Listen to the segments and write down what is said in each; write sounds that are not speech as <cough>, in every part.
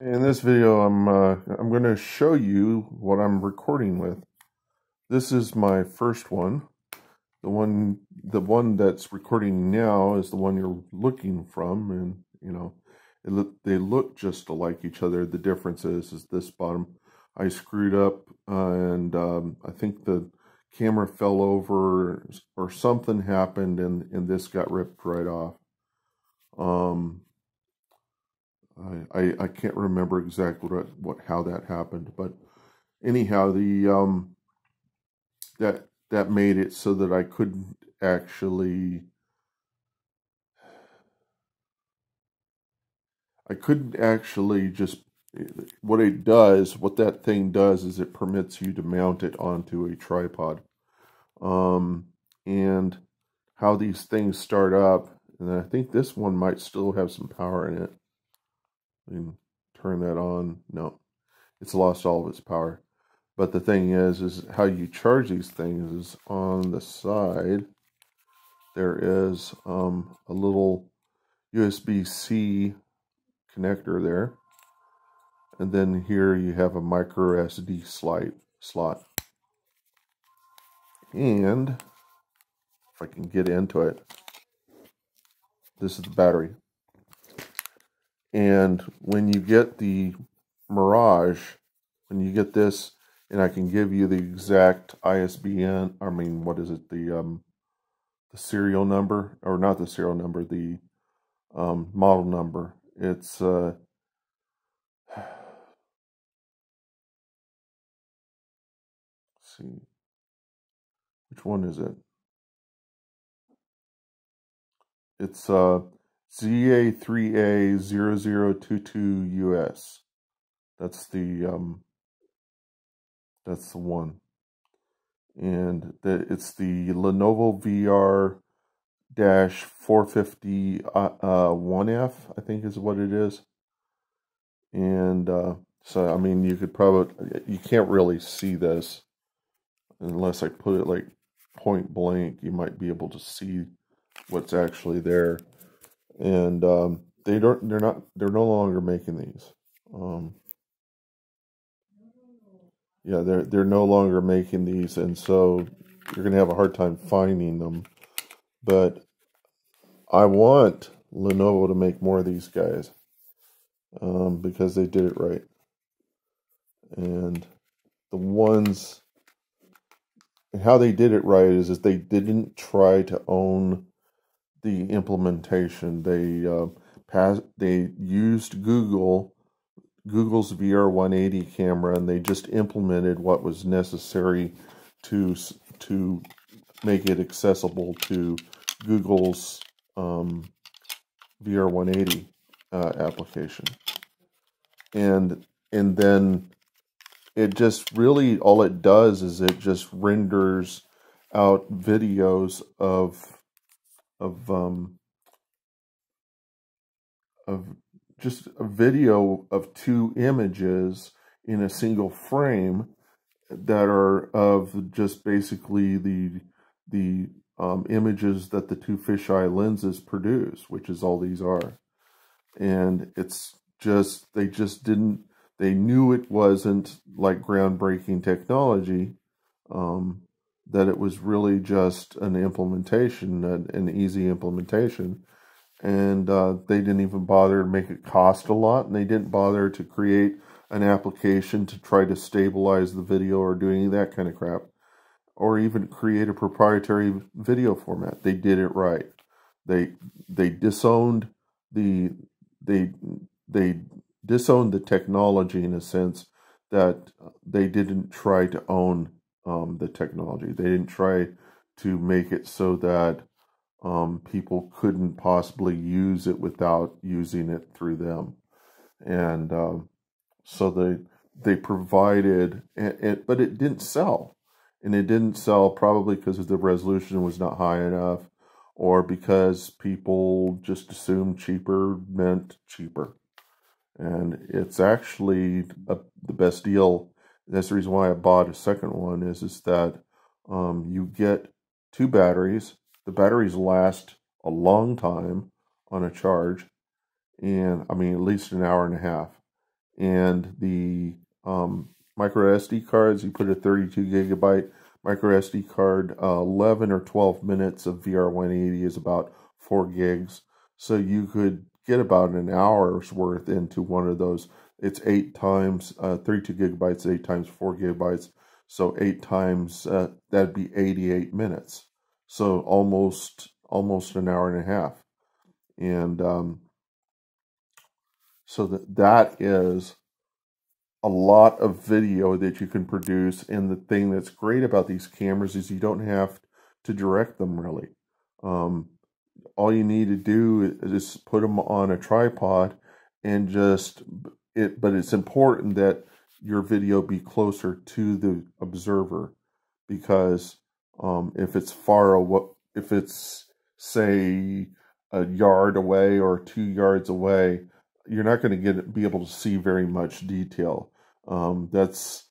In this video, I'm uh, I'm going to show you what I'm recording with. This is my first one. The one the one that's recording now is the one you're looking from, and you know, look, they look just like each other. The difference is is this bottom I screwed up, uh, and um, I think the camera fell over or something happened, and and this got ripped right off. Um, I, I, I can't remember exactly what, what how that happened, but anyhow, the um that that made it so that I couldn't actually I couldn't actually just what it does, what that thing does is it permits you to mount it onto a tripod. Um, and how these things start up, and I think this one might still have some power in it and turn that on. No, it's lost all of its power. But the thing is, is how you charge these things is on the side. There is um, a little USB-C connector there. And then here you have a micro SD slide, slot. And if I can get into it, this is the battery. And when you get the Mirage, when you get this, and I can give you the exact ISBN, I mean, what is it, the um, the serial number, or not the serial number, the um, model number. It's uh, see, which one is it? It's uh ZA3A0022US. That's the um that's the one. And the, it's the Lenovo VR dash 450 uh, uh, 1F, I think is what it is. And uh, so, I mean, you could probably, you can't really see this unless I put it like point blank. You might be able to see what's actually there and um, they don't. They're not. They're no longer making these. Um, yeah, they're they're no longer making these, and so you're gonna have a hard time finding them. But I want Lenovo to make more of these guys um, because they did it right, and the ones how they did it right is is they didn't try to own the implementation. They uh, pass, they used Google Google's VR 180 camera, and they just implemented what was necessary to to make it accessible to Google's um, VR 180 uh, application, and and then it just really all it does is it just renders out videos of of um, of just a video of two images in a single frame that are of just basically the the um, images that the two fisheye lenses produce, which is all these are. And it's just, they just didn't, they knew it wasn't like groundbreaking technology. Um, that it was really just an implementation, an, an easy implementation. And uh, they didn't even bother to make it cost a lot, and they didn't bother to create an application to try to stabilize the video or do any of that kind of crap, or even create a proprietary video format. They did it right. They they disowned the they they disowned the technology in a sense that they didn't try to own um, the technology. They didn't try to make it so that um, people couldn't possibly use it without using it through them, and um, so they they provided it, but it didn't sell, and it didn't sell probably because the resolution was not high enough, or because people just assumed cheaper meant cheaper, and it's actually a, the best deal that's the reason why I bought a second one is is that um, you get two batteries. The batteries last a long time on a charge, and I mean at least an hour and a half. and the um, micro SD cards. You put a 32 gigabyte micro SD card. Uh, 11 or 12 minutes of VR 180 is about four gigs, so you could get about an hour's worth into one of those. It's eight times uh, 32 gigabytes, eight times four gigabytes. So eight times uh, that'd be 88 minutes. So almost almost an hour and a half. And um, so that that is a lot of video that you can produce. And the thing that's great about these cameras is you don't have to direct them really. Um, all you need to do is put them on a tripod and just it but it's important that your video be closer to the observer because um, if it's far away if it's say a yard away or two yards away you're not going to get be able to see very much detail um, that's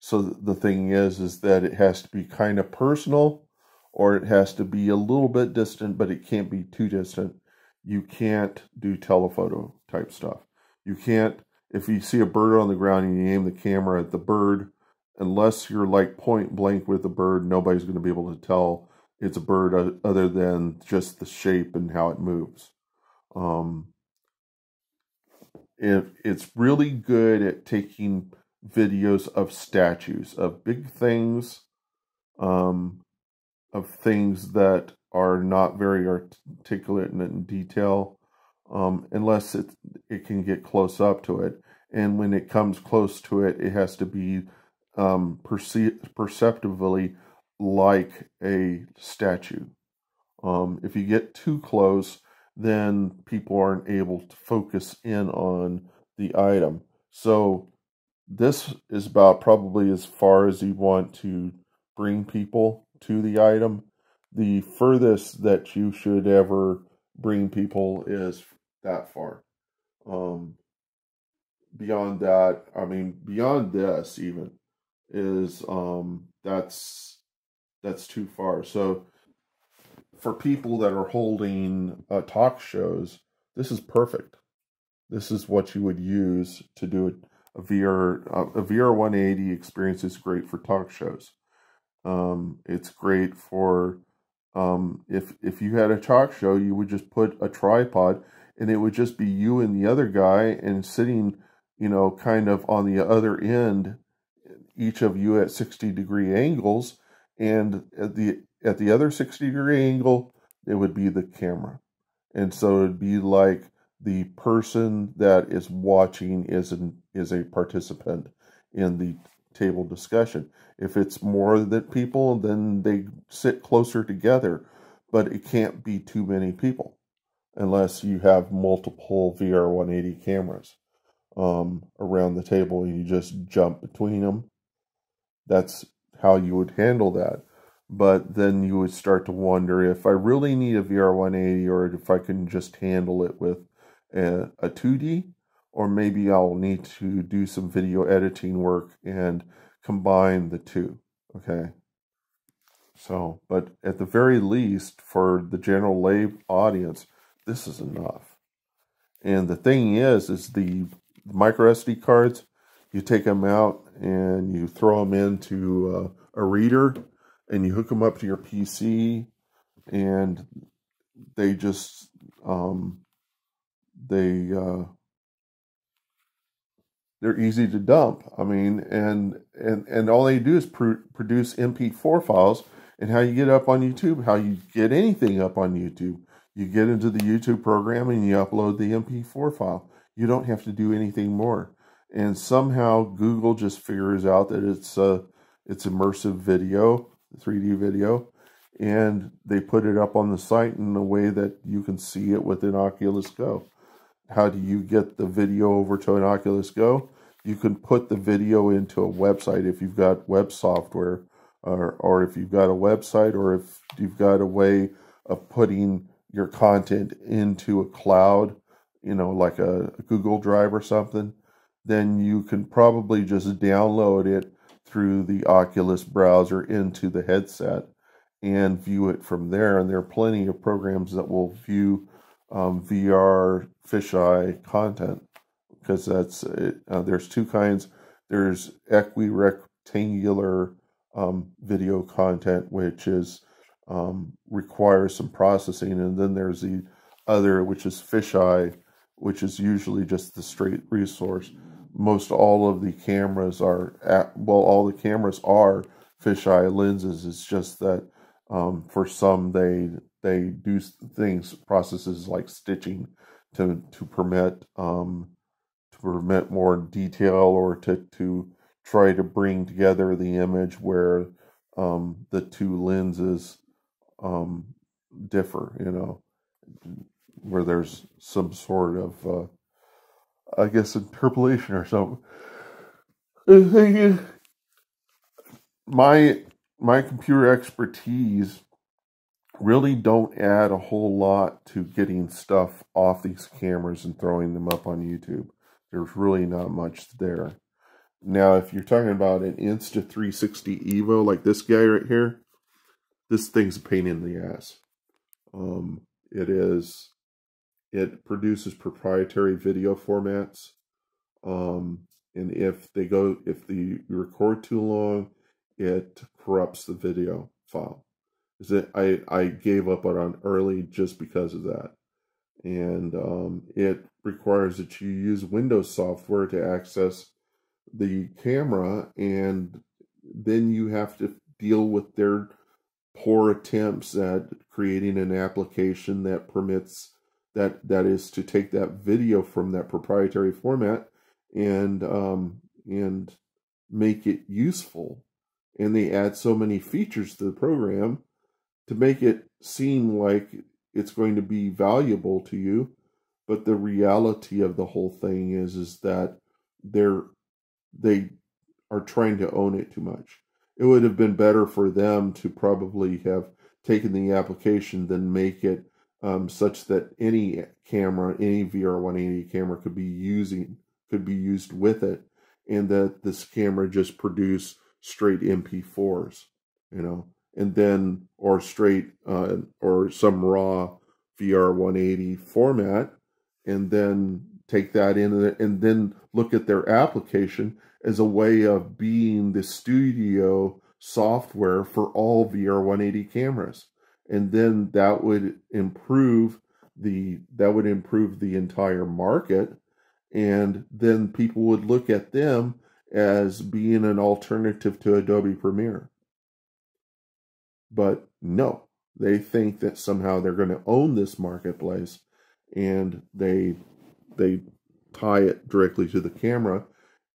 so the thing is is that it has to be kind of personal or it has to be a little bit distant, but it can't be too distant. You can't do telephoto type stuff. You can't, if you see a bird on the ground and you aim the camera at the bird, unless you're like point blank with the bird, nobody's going to be able to tell it's a bird other than just the shape and how it moves. Um, it, it's really good at taking videos of statues, of big things, um, of things that are not very articulate and in detail um, unless it, it can get close up to it. And when it comes close to it, it has to be um, perce- perceptibly like a statue. Um, if you get too close, then people aren't able to focus in on the item. So this is about probably as far as you want to bring people to the item. The furthest that you should ever bring people is that far. Um, beyond that, I mean, beyond this even is um, that's that's too far. So for people that are holding uh, talk shows, this is perfect. This is what you would use to do a, a VR uh, a VR 180 experience is great for talk shows. Um, it's great for um, if if you had a talk show, you would just put a tripod, and it would just be you and the other guy, and sitting, you know, kind of on the other end, each of you at sixty degree angles, and at the at the other sixty degree angle, it would be the camera, and so it'd be like the person that is watching is an is a participant in the table discussion. If it's more than people, then they sit closer together, but it can't be too many people unless you have multiple VR 180 cameras um, around the table and you just jump between them. That's how you would handle that. But then you would start to wonder if I really need a VR 180 or if I can just handle it with a, a 2D or maybe I'll need to do some video editing work and combine the two. Okay. So, but at the very least, for the general lay audience, this is enough. And the thing is, is the micro SD cards, you take them out and you throw them into uh, a reader and you hook them up to your PC and they just, um, they, uh, they're easy to dump. I mean, and and and all they do is pr- produce MP4 files. And how you get up on YouTube, how you get anything up on YouTube, you get into the YouTube program and you upload the MP4 file. You don't have to do anything more. And somehow Google just figures out that it's a it's immersive video, 3D video, and they put it up on the site in a way that you can see it with an Oculus Go. How do you get the video over to an Oculus Go? You can put the video into a website if you've got web software, or, or if you've got a website, or if you've got a way of putting your content into a cloud, you know, like a, Google Drive or something, then you can probably just download it through the Oculus browser into the headset and view it from there. And there are plenty of programs that will view um, VR fisheye content because that's uh, there's two kinds. There's equirectangular um, video content, which is um, requires some processing, and then there's the other, which is fisheye, which is usually just the straight resource. Most all of the cameras are at, well, all the cameras are fisheye lenses. It's just that um, for some they they do things processes like stitching to to permit um, to permit more detail or to to try to bring together the image where um, the two lenses um, differ. You know, where there's some sort of uh, I guess interpolation or something. <laughs> My my computer expertise really don't add a whole lot to getting stuff off these cameras and throwing them up on YouTube. There's really not much there. Now, if you're talking about an Insta360 Evo like this guy right here, this thing's a pain in the ass. Um, it is, it produces proprietary video formats. Um, and if they go, if the record too long, it corrupts the video file. Is it? I I gave up on early just because of that, and um, it requires that you use Windows software to access the camera, and then you have to deal with their poor attempts at creating an application that permits that that is to take that video from that proprietary format and um, and make it useful. And they add so many features to the program to make it seem like it's going to be valuable to you. But the reality of the whole thing is is that they're they are trying to own it too much it would have been better for them to probably have taken the application than make it um, such that any camera any vr 180 camera could be using could be used with it and that this camera just produce straight MP4s, you know, and then or straight uh, or some raw VR 180 format, and then take that in and then look at their application as a way of being the studio software for all VR 180 cameras. And then that would improve the that would improve the entire market and then people would look at them as being an alternative to Adobe Premiere. But no, they think that somehow they're going to own this marketplace and they they tie it directly to the camera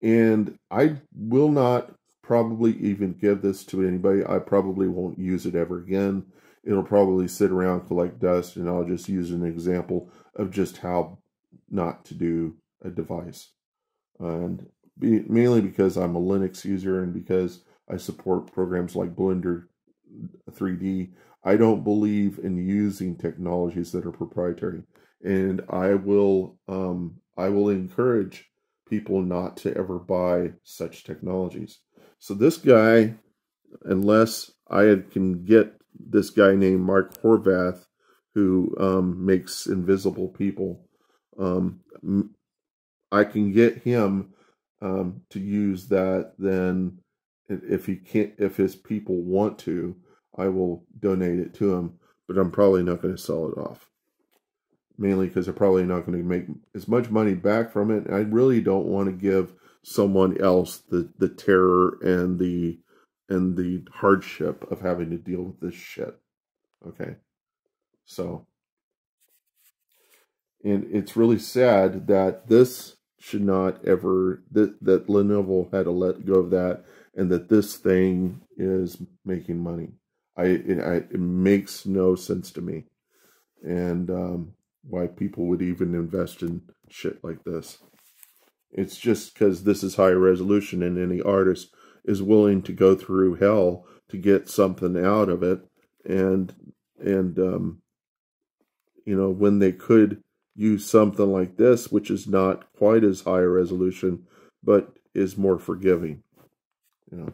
and I will not probably even give this to anybody. I probably won't use it ever again. It'll probably sit around collect dust and I'll just use an example of just how not to do a device. And be, mainly because I'm a Linux user and because I support programs like Blender 3D. I don't believe in using technologies that are proprietary, and I will um, I will encourage people not to ever buy such technologies. So this guy, unless I can get this guy named Mark Horvath, who um, makes invisible people, um, I can get him um, to use that, then if he can't, if his people want to, I will donate it to him. But I'm probably not going to sell it off, mainly because they're probably not going to make as much money back from it. I really don't want to give someone else the the terror and the and the hardship of having to deal with this shit. Okay, so and it's really sad that this should not ever that that Lenovo had to let go of that, and that this thing is making money. I it, I, it makes no sense to me, and um, why people would even invest in shit like this. It's just because this is higher resolution, and any artist is willing to go through hell to get something out of it, and and um, you know when they could use something like this, which is not quite as high a resolution, but is more forgiving. You know.